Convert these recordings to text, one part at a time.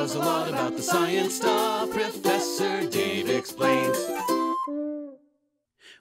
knows a lot about the science stuff. Professor Dave explains.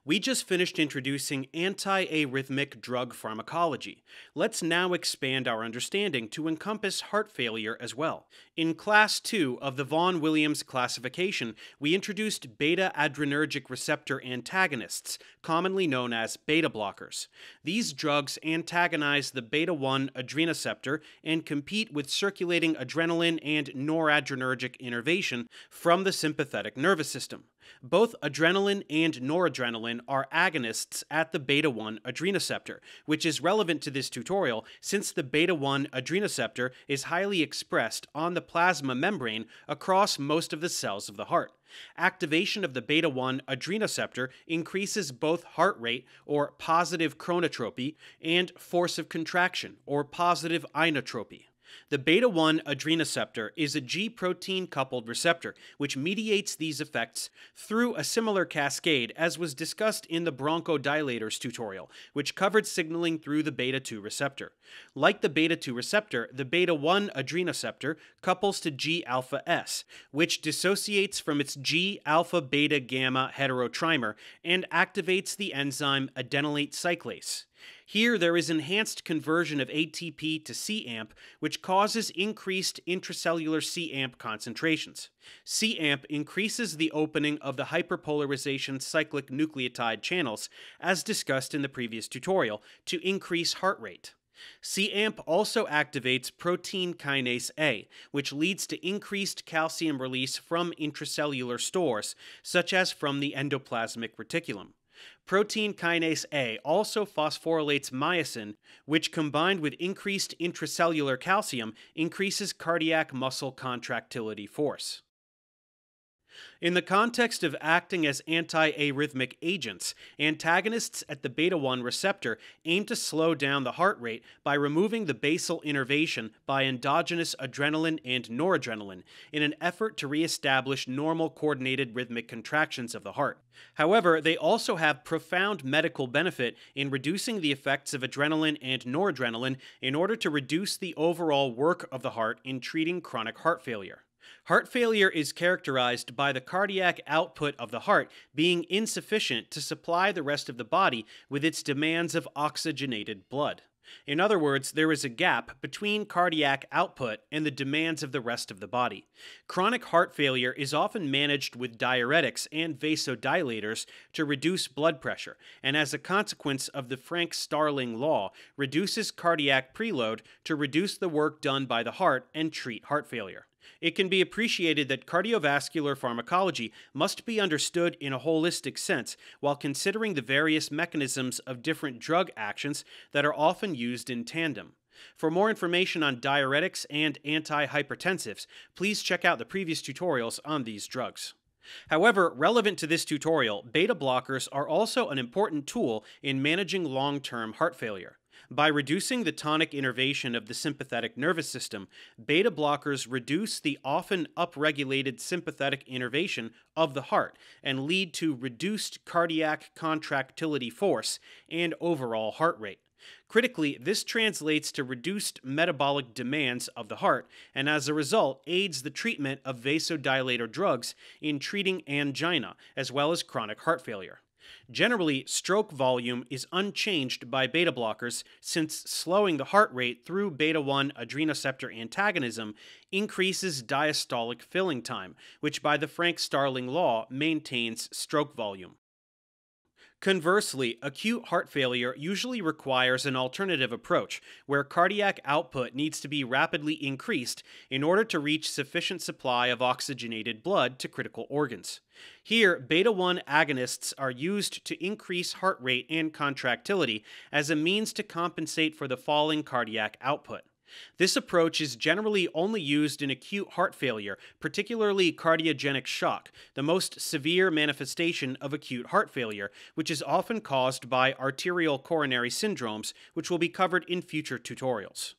We just finished introducing anti arrhythmic drug pharmacology. Let's now expand our understanding to encompass heart failure as well. In Class 2 of the Vaughan Williams classification, we introduced beta adrenergic receptor antagonists, commonly known as beta blockers. These drugs antagonize the beta 1 adrenoceptor and compete with circulating adrenaline and noradrenergic innervation from the sympathetic nervous system. Both adrenaline and noradrenaline are agonists at the beta 1 adrenoceptor, which is relevant to this tutorial since the beta 1 adrenoceptor is highly expressed on the plasma membrane across most of the cells of the heart. Activation of the beta 1 adrenoceptor increases both heart rate, or positive chronotropy, and force of contraction, or positive inotropy. The beta 1 adrenoceptor is a G protein coupled receptor, which mediates these effects through a similar cascade as was discussed in the bronchodilators tutorial, which covered signaling through the beta 2 receptor. Like the beta 2 receptor, the beta 1 adrenoceptor couples to G alpha S, which dissociates from its G alpha beta gamma heterotrimer and activates the enzyme adenylate cyclase. Here, there is enhanced conversion of ATP to cAMP, which causes increased intracellular cAMP concentrations. cAMP increases the opening of the hyperpolarization cyclic nucleotide channels, as discussed in the previous tutorial, to increase heart rate. cAMP also activates protein kinase A, which leads to increased calcium release from intracellular stores, such as from the endoplasmic reticulum. Protein kinase A also phosphorylates myosin, which combined with increased intracellular calcium increases cardiac muscle contractility force. In the context of acting as anti arrhythmic agents, antagonists at the beta 1 receptor aim to slow down the heart rate by removing the basal innervation by endogenous adrenaline and noradrenaline in an effort to reestablish normal coordinated rhythmic contractions of the heart. However, they also have profound medical benefit in reducing the effects of adrenaline and noradrenaline in order to reduce the overall work of the heart in treating chronic heart failure. Heart failure is characterized by the cardiac output of the heart being insufficient to supply the rest of the body with its demands of oxygenated blood. In other words, there is a gap between cardiac output and the demands of the rest of the body. Chronic heart failure is often managed with diuretics and vasodilators to reduce blood pressure, and as a consequence of the Frank Starling law, reduces cardiac preload to reduce the work done by the heart and treat heart failure. It can be appreciated that cardiovascular pharmacology must be understood in a holistic sense while considering the various mechanisms of different drug actions that are often used in tandem. For more information on diuretics and antihypertensives, please check out the previous tutorials on these drugs. However, relevant to this tutorial, beta blockers are also an important tool in managing long term heart failure. By reducing the tonic innervation of the sympathetic nervous system, beta blockers reduce the often upregulated sympathetic innervation of the heart and lead to reduced cardiac contractility force and overall heart rate. Critically, this translates to reduced metabolic demands of the heart, and as a result, aids the treatment of vasodilator drugs in treating angina as well as chronic heart failure. Generally, stroke volume is unchanged by beta blockers since slowing the heart rate through beta 1 adrenoceptor antagonism increases diastolic filling time, which by the Frank Starling law maintains stroke volume. Conversely, acute heart failure usually requires an alternative approach where cardiac output needs to be rapidly increased in order to reach sufficient supply of oxygenated blood to critical organs. Here, beta 1 agonists are used to increase heart rate and contractility as a means to compensate for the falling cardiac output. This approach is generally only used in acute heart failure, particularly cardiogenic shock, the most severe manifestation of acute heart failure, which is often caused by arterial coronary syndromes, which will be covered in future tutorials.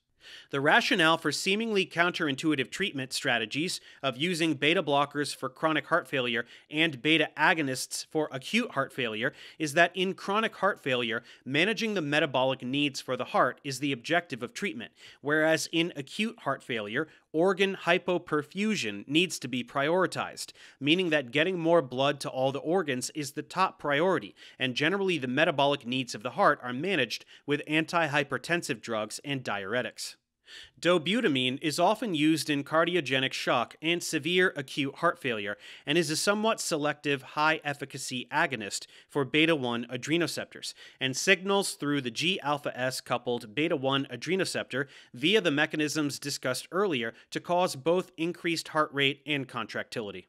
The rationale for seemingly counterintuitive treatment strategies of using beta blockers for chronic heart failure and beta agonists for acute heart failure is that in chronic heart failure, managing the metabolic needs for the heart is the objective of treatment, whereas in acute heart failure, organ hypoperfusion needs to be prioritized, meaning that getting more blood to all the organs is the top priority, and generally the metabolic needs of the heart are managed with antihypertensive drugs and diuretics. Dobutamine is often used in cardiogenic shock and severe acute heart failure and is a somewhat selective high efficacy agonist for beta 1 adrenoceptors and signals through the G alpha S coupled beta 1 adrenoceptor via the mechanisms discussed earlier to cause both increased heart rate and contractility.